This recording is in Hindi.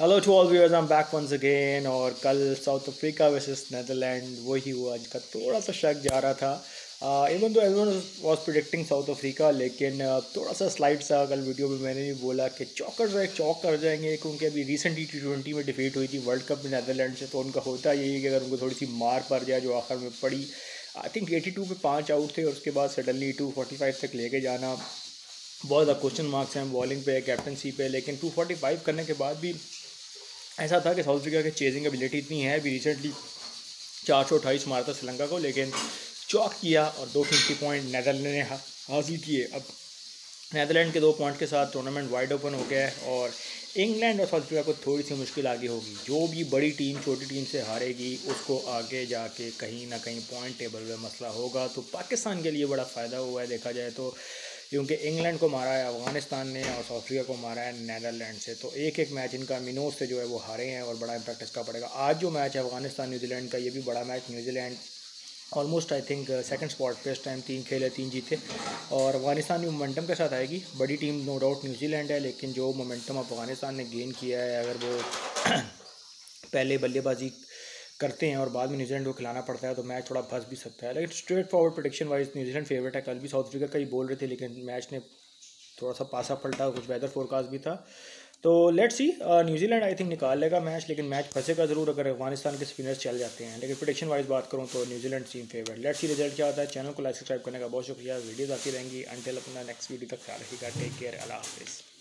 Hello to all viewers I am back once again और कल साउथ अफ्रीका वर्सेस नेदरलैंड वही हुआ। जिसका थोड़ा सा शक जा रहा था। इवन तो everyone was predicting South Africa लेकिन थोड़ा सा स्लाइड सा कल वीडियो में मैंने भी बोला कि चौकर जो चौक कर जाएँगे, क्योंकि अभी रिसेंटली टी ट्वेंटी में डिफीट हुई थी वर्ल्ड कप में नैदरलैंड से तो उनका होता यही है कि अगर उनको थोड़ी सी मार पड़ जाए, जो आखिर में पड़ी आई थिंक एटी टू पे पाँच आउट थे, और उसके बाद सडनली टू फोर्टी फाइव तक लेके जाना। बहुत ज़्यादा क्वेश्चन मार्क्स हैं बॉलिंग पे कैप्टनसी पे, लेकिन टू फोर्टी फाइव करने के बाद भी ऐसा था कि साउथ अफ्रीका की चेजिंग एबिलिटी इतनी है, अभी रिसेंटली चार सौ अट्ठाईस मारा था श्रीलंका को, लेकिन चौक किया और दो फिफ्टी पॉइंट नैदरलैंड ने हासिल किए। अब नैदरलैंड के दो पॉइंट के साथ टूर्नामेंट वाइड ओपन हो गया है और इंग्लैंड और साउथ अफ्रीका को थोड़ी सी मुश्किल आगे होगी। जो भी बड़ी टीम छोटी टीम से हारेगी, उसको आगे जाके कहीं ना कहीं पॉइंट टेबल में मसला होगा। तो पाकिस्तान के लिए बड़ा फ़ायदा हुआ है, देखा जाए तो। क्योंकि इंग्लैंड को मारा है, अफ़गानिस्तान ने और साउथ अफ्रीका को मारा है नैदरलैंड से। तो एक एक मैच इनका मिनोज से जो है वो हारे हैं और बड़ा इम्पैक्ट इसका पड़ेगा। आज जो मैच है अफ़गानिस्तान न्यूजीलैंड का, ये भी बड़ा match, New Zealand almost I think second spot पे इस टाइम तीन खेले, तीन जीते। और अफ़गानिस्तान भी मोमेंटम के साथ आएगी। बड़ी टीम नो डाउट न्यूजीलैंड है, लेकिन जो मोमेंटम अफ़गानिस्तान ने गेन किया है, अगर वो पहले बल्लेबाजी करते हैं और बाद में न्यूजीलैंड को खिलाना पड़ता है तो मैच थोड़ा फंस भी सकता है। लेकिन straightforward prediction wise New Zealand favourite है। कल भी साउथ अफ्रीका का ही बोल रहे थे, लेकिन मैच ने थोड़ा सा पासा पलटा, कुछ वेदर फोरकास्ट भी था। तो let's see New Zealand I think निकाल लेगा मैच, लेकिन मैच फंसेगा ज़रूर अगर अफ़गानिस्तान के स्पिनर्स चल जाते हैं। लेकिन प्रोडिक्शन वाइज बात करूँ तो New Zealand team favourite let's see result क्या होता है। चैनल को लाइक सब्सक्राइब करने का बहुत शुक्रिया। वीडियोज़ आती रहेंगी। अंटिल अपना नेक्स्ट वीडियो तक, ख्याल रखिएगा। टेक केयर अल्लाह हाफिज़।